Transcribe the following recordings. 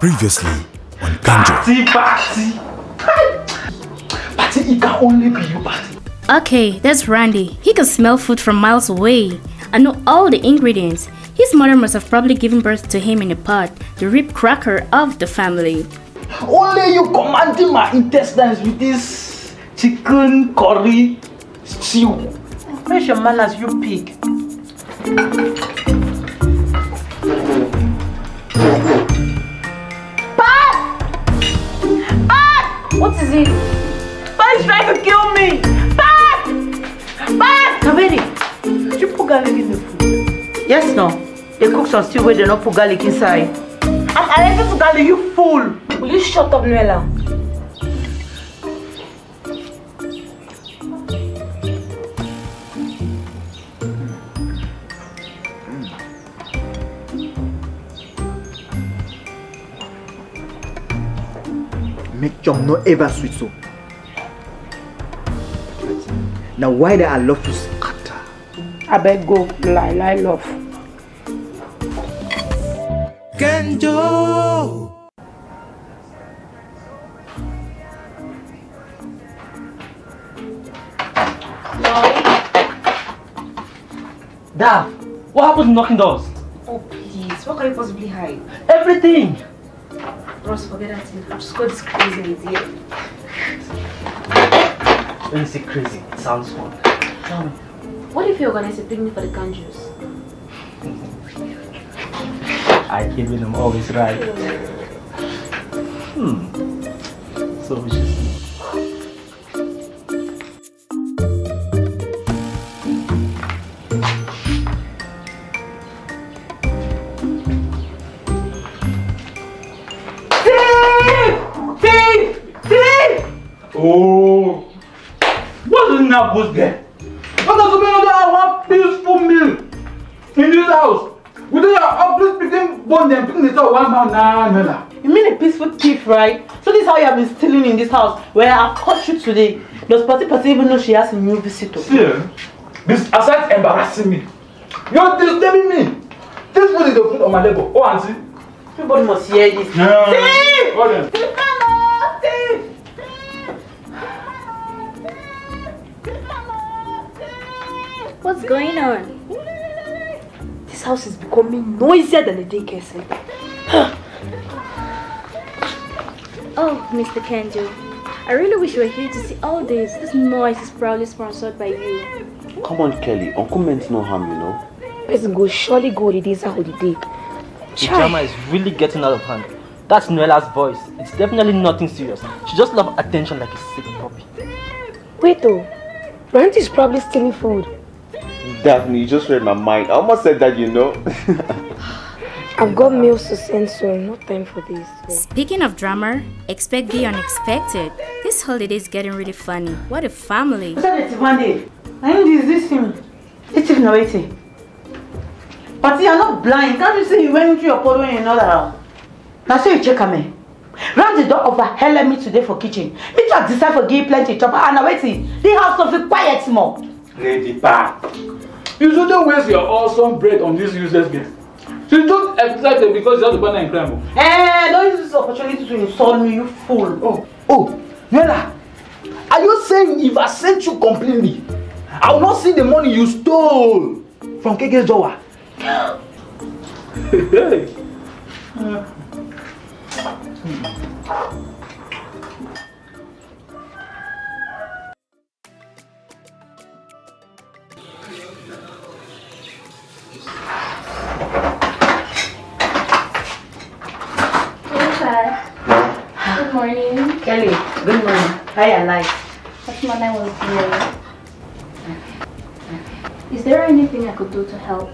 Previously on Kanjo. Pati, Pati. Pati, it can only be you, Pati. Okay, that's Randy. He can smell food from miles away. I know all the ingredients. His mother must have probably given birth to him in a pot, the rib cracker of the family. Only you commanding my intestines with this chicken curry stew. Where's your manners, you pig? It? Bad is trying to kill me! Bad! Bad! Kaveri, did you put garlic in the food? Yes, no. They cook some stew where they not put garlic inside. I'm allergic to garlic, you fool! Will you shut up, Noella? Make chong no ever sweet so. Now why that I love to scatter? I beg go, lie, lie, love. Kanjo! Dad, what happened to knocking doors? Oh please, what can you possibly hide? Everything. Ross, forget that thing. I've just got this crazy idea. When you say crazy, it sounds fun. Tell me. What if you organize a picnic for the Kanjos? I give them always right. Hmm. So we should bush there? What does it mean that I want peaceful meal in this house? Within your office picking bone and picking up one pound nine naira. You mean a peaceful thief, right? So this is how you have been stealing in this house where I caught you today. Does Party Party even know she has a new visitor? See, eh? this aside embarrassing me. You're disturbing me. This food is the food on my level. Oh, see. Everybody must hear this. No. Thief! Hold on. What's going on? This house is becoming noisier than a daycare center. Oh, Mr. Kanjo. I really wish you were here to see all this. This noise is proudly sponsored by you. Come on, Kelly. Uncle meant no harm, you know. Person go surely go holiday is a holiday. The drama is really getting out of hand. That's Noella's voice. It's definitely nothing serious. She just loves attention like a sick puppy. Wait though, Brandy is probably stealing food. Daphne, you just read my mind. I almost said that, you know. I've got meals to send soon. No time for this. Speaking of drama, expect the unexpected. This holiday is getting really funny. What a family. What's that one day? I know this this him. This is not waiting. But you're not blind. Can't you see you went into your pod when you're not around? Um, now so you check me. Round the door over hell me today for kitchen. Me try decide for give plenty chopper and ah, now waiting. The house of the quiet more. Lady Bar. You shouldn't waste your awesome bread on this useless game. She's just excited because she has a partner in crime. oh. Eh, don't use this opportunity to insult me, you fool. Oh, oh, Nella, are you saying if I sent you completely, I will not see the money you stole from Keke's Jowa? hey. Good morning. Kelly, good morning. Hi, like? That's my name was here. Is there anything I could do to help?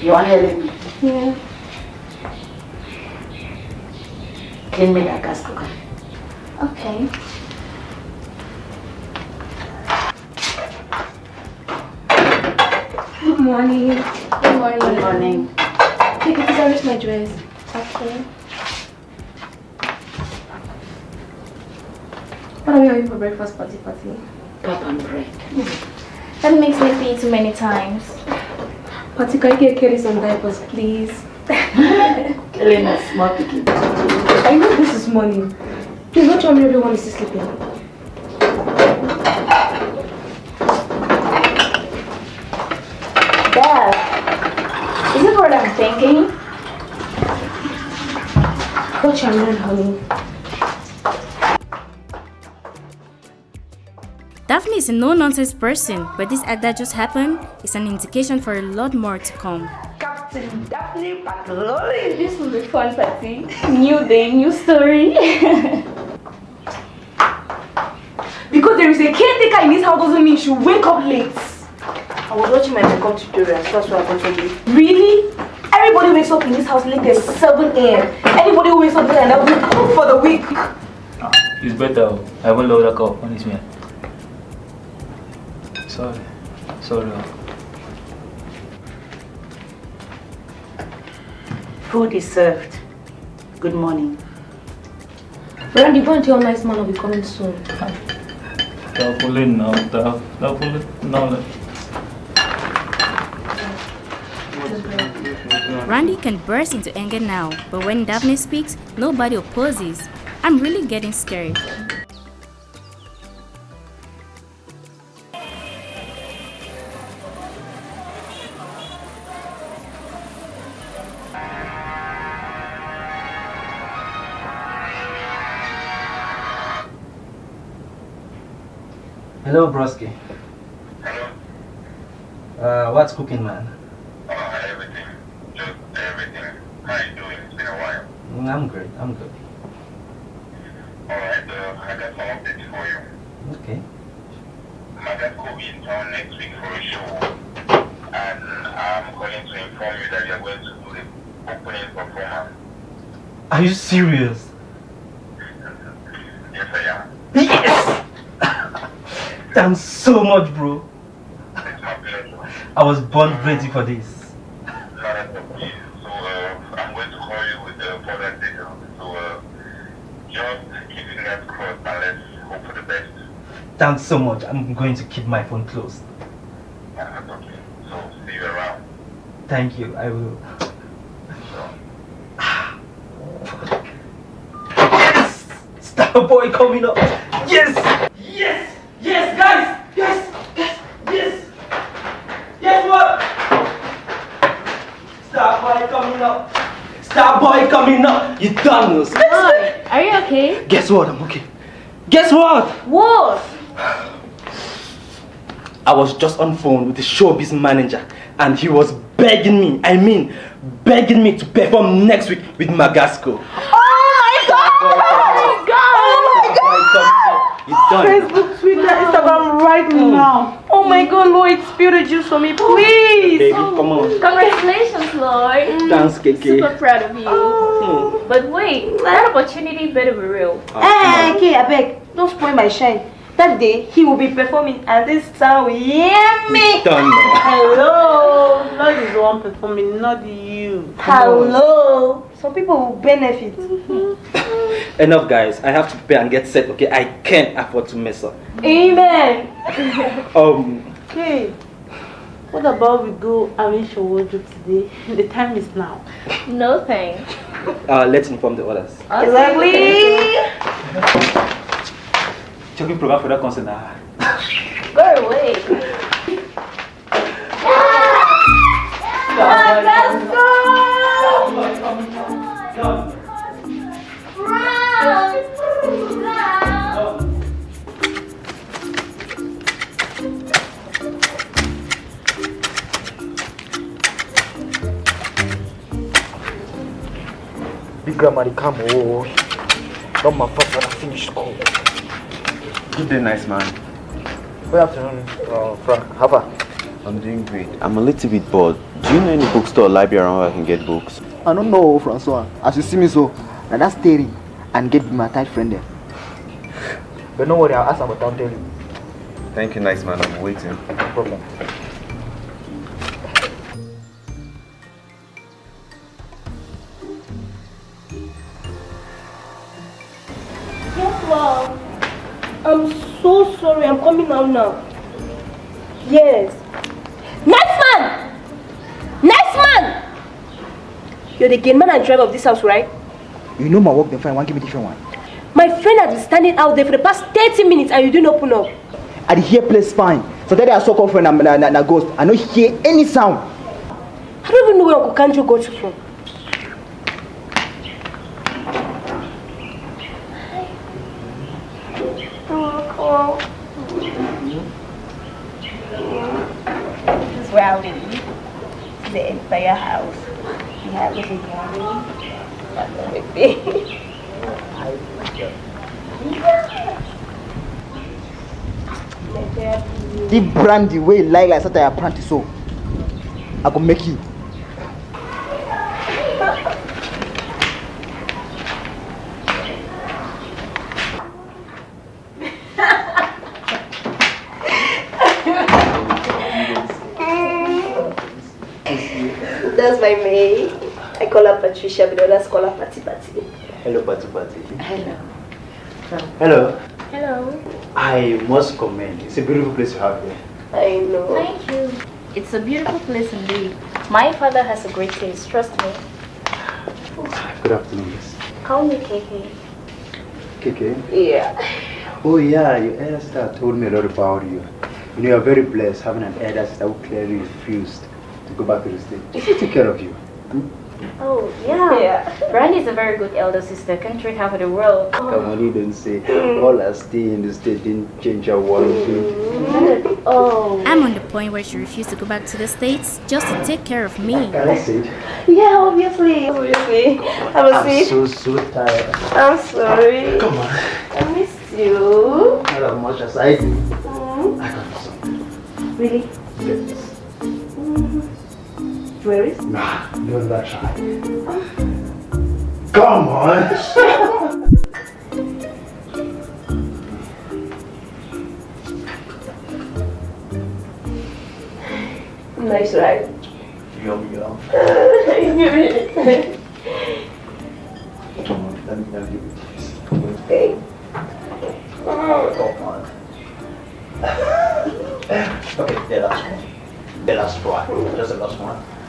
You want help me? Yeah. Clean me that gas cooker. Okay. Good morning. Good morning. Good morning. Take it, I miss my dress. Okay. What are we having for breakfast Pati Pati? Pop and bread. Hmm. That makes me pee too many times. Party, can you get Kelly some diapers, please? Elena, smart picking. I know this is morning. Please don't tell me everyone is sleeping. Dad, is it what I'm thinking? Watch your man, honey. Is a no-nonsense person, but this act that just happened is an indication for a lot more to come. Captain Daphne Patrolling. This will be fun, Pati. New day, new story. Because there is a caretaker in this house doesn't mean she'll wake up late. I was watching my makeup tutorial, so that's why I got so late. Really? Everybody wakes up in this house late at 7 a.m. Anybody who wakes up late and that will cook for the week. Ah, it's better. I won't load a cup on this man. Sorry. Sorry. Food is served. Good morning. Randy, go and tell nice man I'll be coming soon. They'll pull in now. They'll, they'll pull it now. Randy can burst into anger now, but when Daphne speaks, nobody opposes. I'm really getting scared. Hello, Broski. Uh, what's cooking, man? Oh, everything. Just everything. How are you doing? It's been a Mm, I'm great. I'm good. Alright, uh, I got some updates for you. Okay. My dad will be in town next week for a show. And I'm calling to inform you that you're going to do the opening performance. Are you serious? Yes, I am. Yes! Thanks so much, bro. It's my pleasure. I was born ready for this. Not at all. So, uh, I'm going to call you with the further details. So, uh, just keep your fingers crossed and let's hope for the best. Thanks so much. I'm going to keep my phone closed. That's okay. So, see you around. Thank you. I will. Yes! Star boy coming up. Yes! Yes! Yes, guys! Yes! Yes! Yes! Guess what? Star boy coming up. Star boy coming up. You done this. Boy, are you okay? Guess what? I'm okay. Guess what? What? I was just on phone with the showbiz manager and he was begging me, I mean, begging me to perform next week with Magasco. Oh my god! Oh my god! You done. Facebook, Twitter, Instagram right mm. now. Oh my mm. god, Lloyd, spill the juice for me, please! Baby, come on. Congratulations, Lloyd. Mm. Thanks, Keke. Super proud of you. Oh. But wait, that opportunity better be real. Ah, hey, eh, okay, I beg, don't spoil my shine. That day, he will be performing and this time will hear me. Done. Hello. Lord is the one performing, not you. Hello. Some people will benefit. Enough, guys. I have to prepare and get set, okay? I can't afford to mess up. Amen. Um, Okay. What about we go arrange your wardrobe today? The time is now. No thanks. uh, let's inform the others. Exactly. Check program for that concert now. Go away. Let's go. Big grandma, they come oh. Not my first when I finish school. Good day, nice man. Good afternoon, uh, Frank. How far? I'm doing great. I'm a little bit bored. Do you know any bookstore or library around where I can get books? I don't know, Francois. As you see me so, now that's staring and get my tight friend there. But no worry, I'll ask about I'll tell you. Thank you, nice man. I'm waiting. No problem. Now. Yes. Nice man! Nice man! You're the game man and driver of this house, right? You know my work, then fine. One give me different one. My friend has been standing out there for the past 30 minutes and you didn't open up. I hear place fine. So that I saw call friend na na ghost. I no hear any sound. I don't even know where Uncle Kanjo got you from. This is where I'll live. The entire house. We have little garden. And everything. The brandy way lie like such a apprentice so. I go make you. My maid. I call her Patricia, but others call her Pati Pati. Hello, Pati Pati. Hello. Hello. Hello. I must comment. It's a beautiful place you have here. I know. Thank you. It's a beautiful place indeed. My father has a great taste, trust me. Good afternoon, miss. Call me KK. KK. Yeah. Oh yeah, your elder sister told me a lot about you. You know, you're very blessed having an elder sister who clearly refused to go back to the state. Did she take care of you? Oh, yeah. Brandy is a very good elder sister. Can treat half of the world. Come on, you don't say. All our stay in the state didn't change her one thing. Oh. I'm on the point where she refused to go back to the States just to take care of me. Can I say it? Yeah, obviously. Obviously. Have a I'm seat. so, so tired. I'm sorry. Come on. I missed you. Not as much as I do. Mm. I got some. Really? Yes. Where is? Nah, don't that try. Come on. Nice, right? Yum yum. okay. Come on, let me, let me give you this. Come on. okay, the last one. The last try. Just the last one.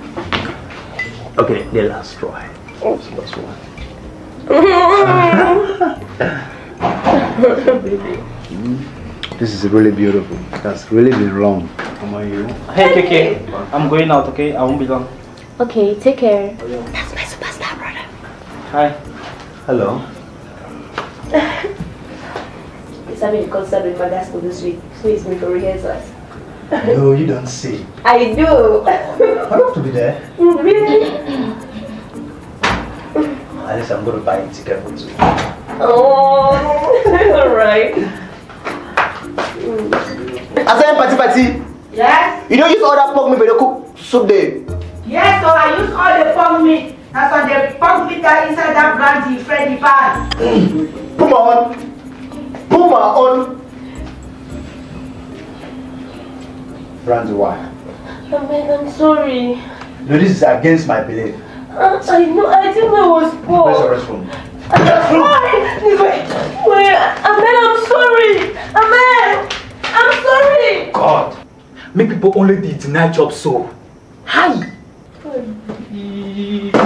Okay, the last try. Oh, the last one. This is really beautiful. That's really been long. How are you? Hey, KK. I'm going out, okay? I won't be long. Okay, take care. Oh, that's my superstar brother. Hi. Hello. He's having a concert with my dad school this week, so he's me for rehearsals. No, you don't see. I do. I have to be there. really? At least I'm going to buy a ticket for two. Oh, alright. I say Pati Pati. Yes? You don't use all that pork meat but you cook soup there. Yes, so I use all the pork meat. That's why the pork meat that inside that brandy, Freddy pan. Put my on. Put my on. Brandy, why? Oh man, I'm sorry. No, this is against my belief. Uh, I know, I didn't know it was Where's pork. your restroom? Wait, wait, wait, Amen, I'm sorry. Amen, I'm sorry. God, make people only deny chop so. Hi. Frank,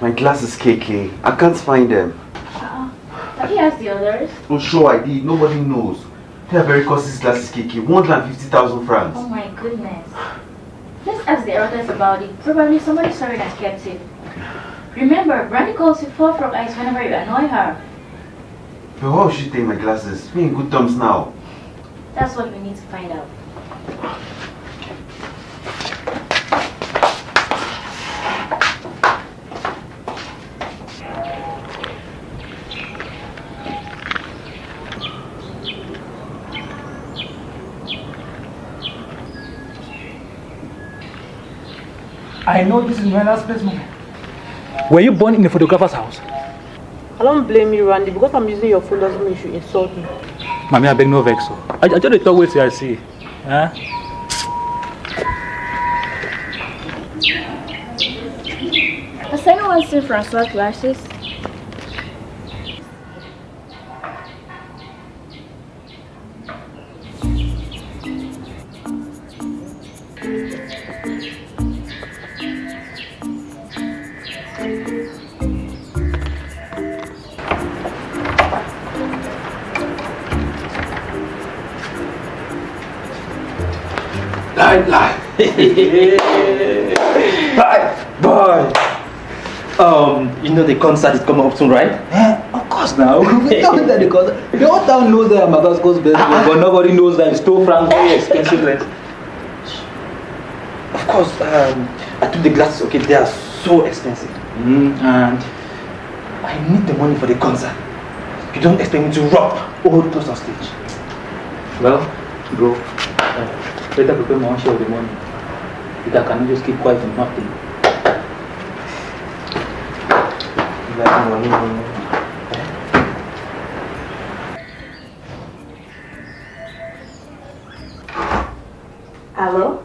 My glasses, KK. I can't find them. Uh, have you asked the others? I'm sure I did. Nobody knows. They are very costly glasses, KK. 150,000 francs. Oh my goodness. Let's ask the others about it. Probably somebody saw it and kept it. Remember, Brandy calls you four from eyes whenever you annoy her. But why would she take my glasses? We're in good terms now. That's what we need to find out. I know this is my last place moment. Were you born in a photographer's house? I don't blame you, Randy, because I'm using your phone doesn't mean you should insult me. Mommy, I beg no vex. I, I just talk with you, I see. Huh? Has anyone seen Francois glasses? Hi, boy. Um, you know the concert is coming up soon, right? Yeah, Of course now. we told that because the whole town knows that I'm Magasco's best friend, but nobody knows that it's two franc very expensive. Of course, um, I took the glasses, okay, they are so expensive. Mm, and I need the money for the concert. You don't expect me to rock old clothes on stage. well, bro, uh, better prepare my own share of the money. I cannot just keep quiet and nothing. Hello?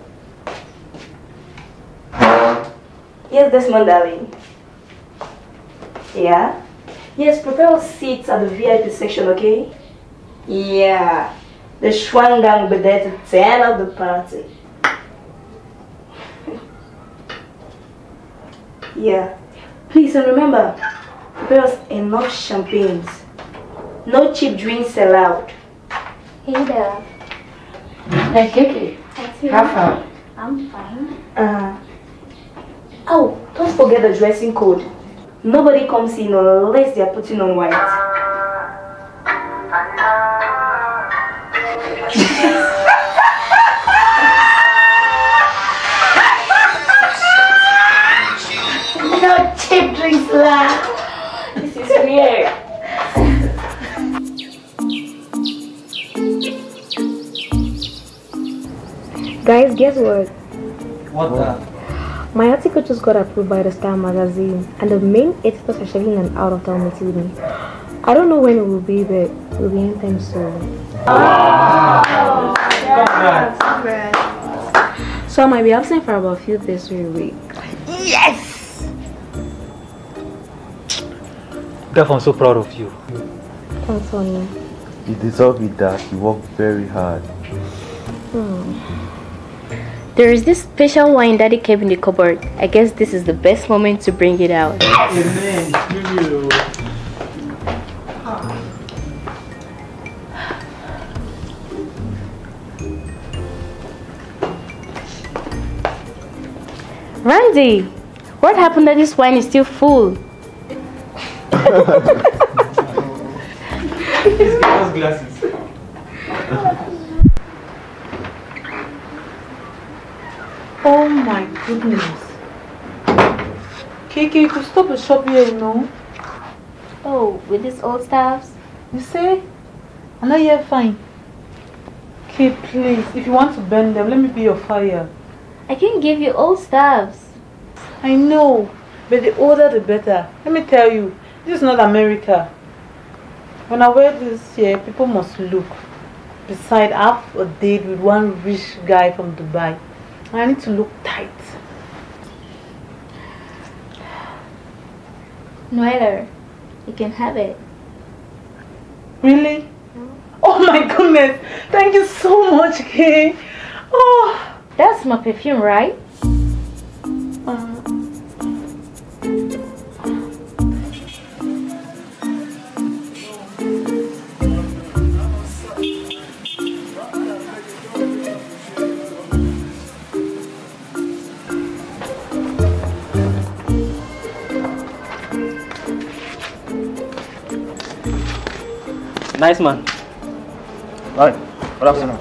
Yes, Desmond, darling. Yeah? Yes, prepare seats at the VIP section, okay? Yeah. The there to turn up the party. Yeah. Please, and remember, prepare us enough champagnes. No cheap drinks allowed. Hey there. Hey, Kiki. Have fun. I'm fine. Uh, oh, don't forget the dressing code. Nobody comes in unless they are putting on white. Drinks allowed. This is weird. Guys, guess what? What the? My article just got approved by the Star magazine, and the main editors are scheduling an out of town meeting with me. I don't know when it will be, but it will be anytime soon. So I might be absent for about a few days to a week. Yes! Def, I'm so proud of you. Thanks, honey. You deserve it, Dad. You worked very hard. Hmm. There is this special wine daddy kept in the cupboard. I guess this is the best moment to bring it out. Amen. Randy, what happened that this wine is still full? Glasses. Oh my goodness. Kiki, you could stop the shop here, you know. Oh, with these old stuffs? You say? I know you're fine. Kid, please, if you want to burn them, let me be your fire. I can give you old stuffs. I know, but the older the better. Let me tell you, this is not America. When I wear this here, people must look. Beside, I have a date with one rich guy from Dubai. I need to look tight. Noella, you can have it. Really? Oh my goodness! Thank you so much, Kay. Oh, That's my perfume, right? Nice man. Alright, good afternoon.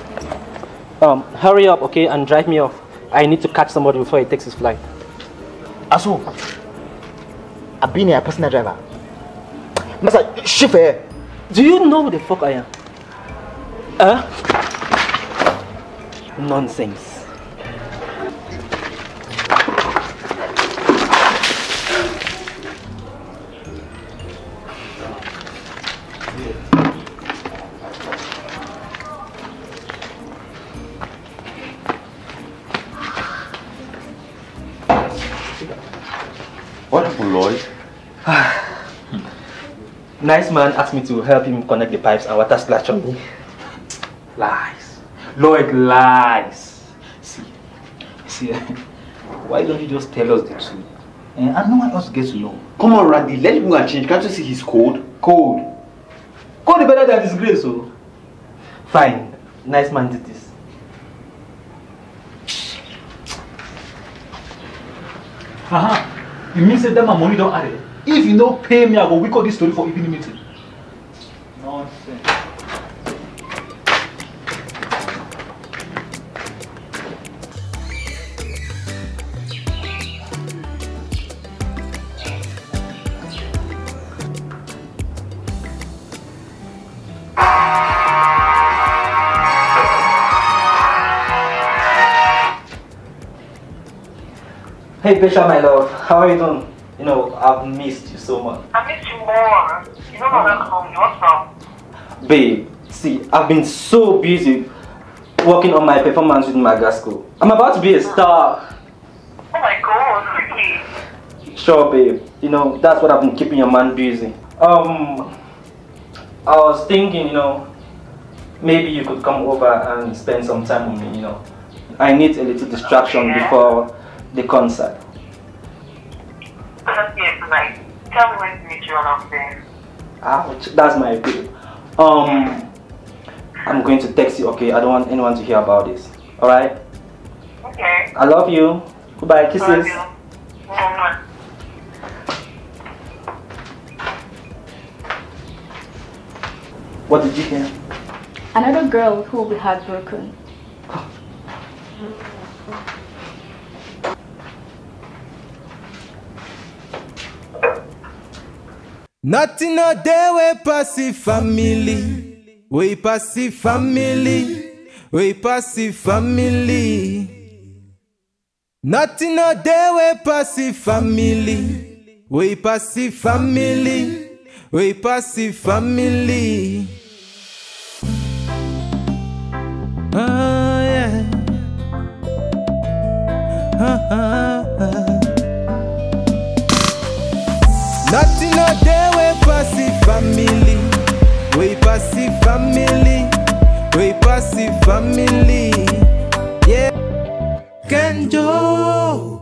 Um, hurry up, okay, and drive me off. I need to catch somebody before he takes his flight. Asu, I've been a personal driver. Masa, chauffeur. Do you know who the fuck I am? Huh? Nonsense. Lloyd? Nice man asked me to help him connect the pipes and water splash on me. Lies. Lloyd lies. See, see, why don't you just tell us the truth? Eh, And no one else gets to know. Come on, Randy, let him go and change. Can't you see he's cold? Cold. Cold is better than disgrace, oh. Fine. Nice man did this. Uh-huh. You mean say that my money don't add it? If you don't pay me, I go record this story for evening meeting. Nonsense. Hey, Pesha, my love. How are you doing? You know, I've missed you so much. I miss you more. You know I'm not home. What's wrong? Babe, see, I've been so busy working on my performance with Magasco. I'm about to be a star. Oh my god, really? Sure, babe. You know, that's what I've been keeping your man busy. Um, I was thinking, you know, maybe you could come over and spend some time with me, you know. I need a little distraction before the concert. Let's get tonight. Tell me when to meet you on upstairs. Ouch, that's my babe. Um, I'm going to text you, okay? I don't want anyone to hear about this. Alright? Okay. I love you. Goodbye, kisses. Love you. What did you hear? Another girl who will be heartbroken. Nothing no day we passive family. We passive family. We passive family. Nothing no day we passive family. We passive family. We passive family. Oh yeah. Ah, ah, Nothing no day we passive family. We passive family. We passive family. Yeah. can Kanjo.